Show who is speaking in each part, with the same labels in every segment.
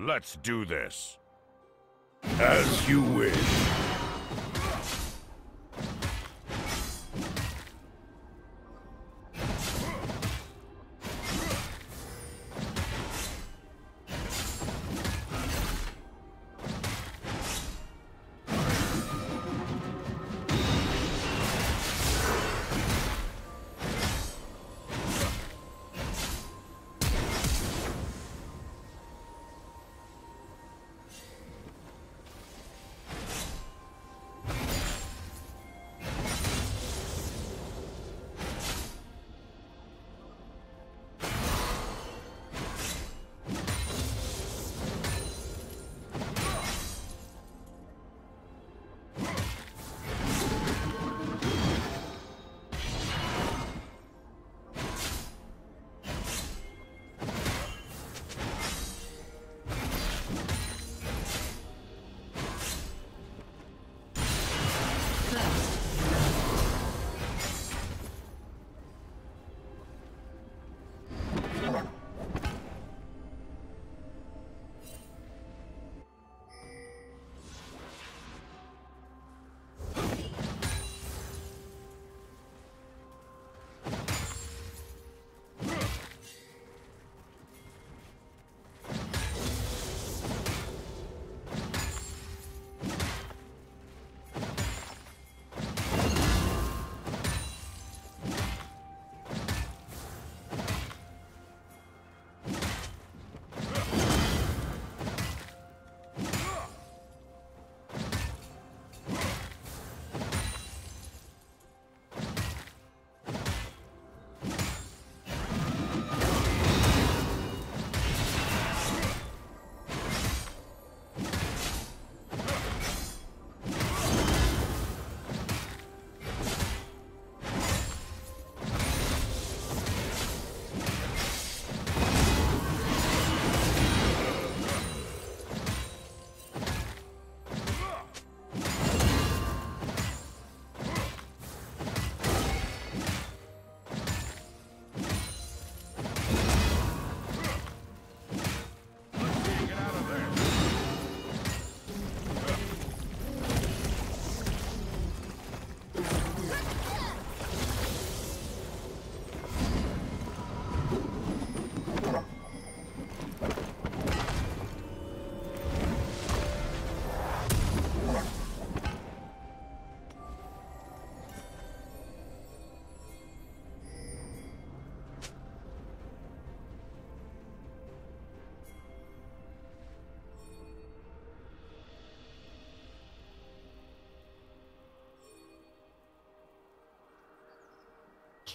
Speaker 1: Let's do this. As you wish.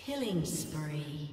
Speaker 2: Killing spree.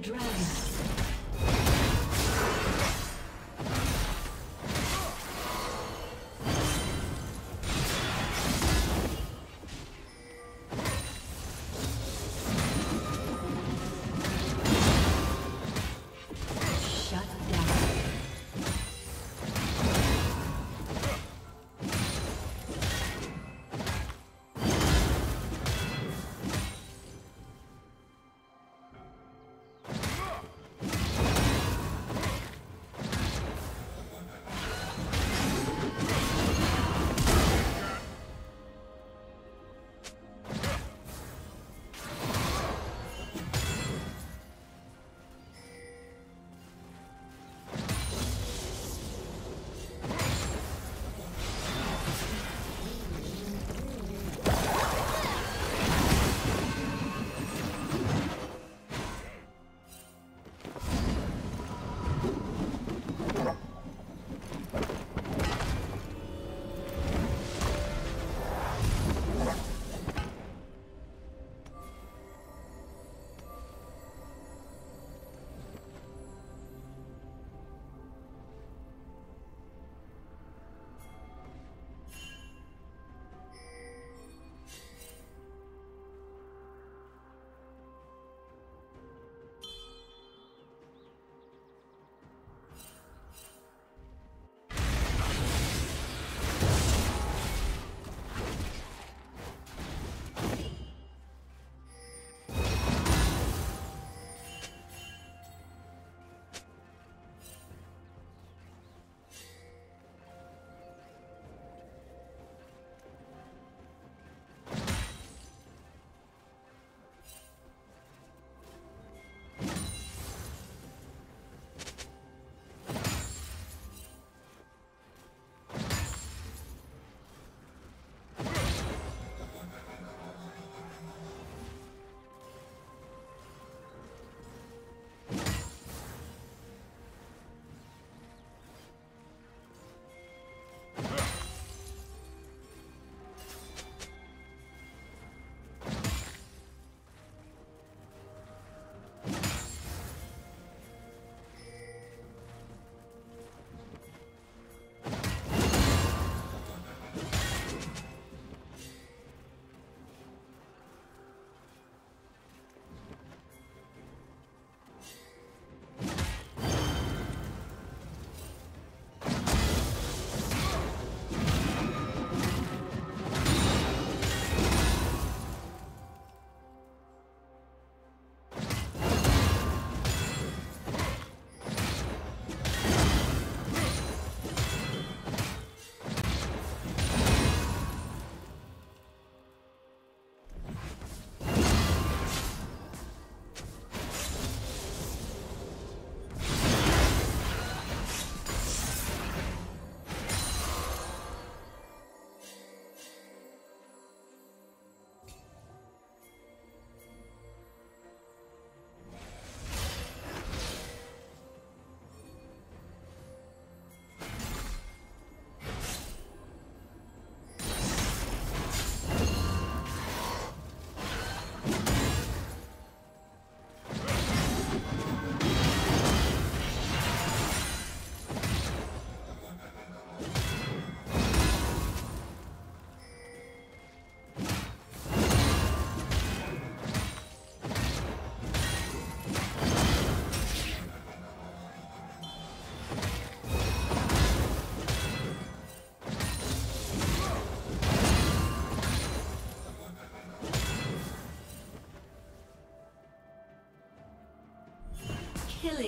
Speaker 2: Dragon.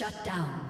Speaker 2: Shut down.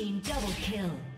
Speaker 2: team double kill.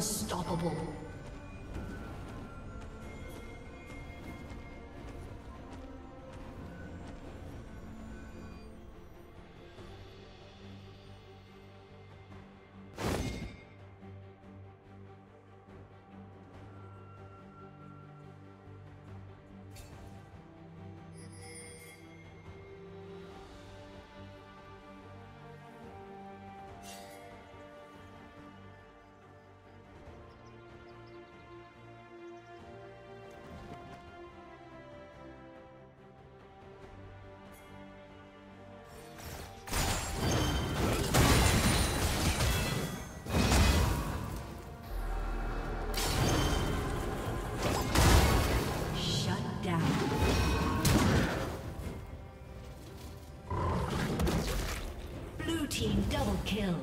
Speaker 2: Unstoppable. Kill.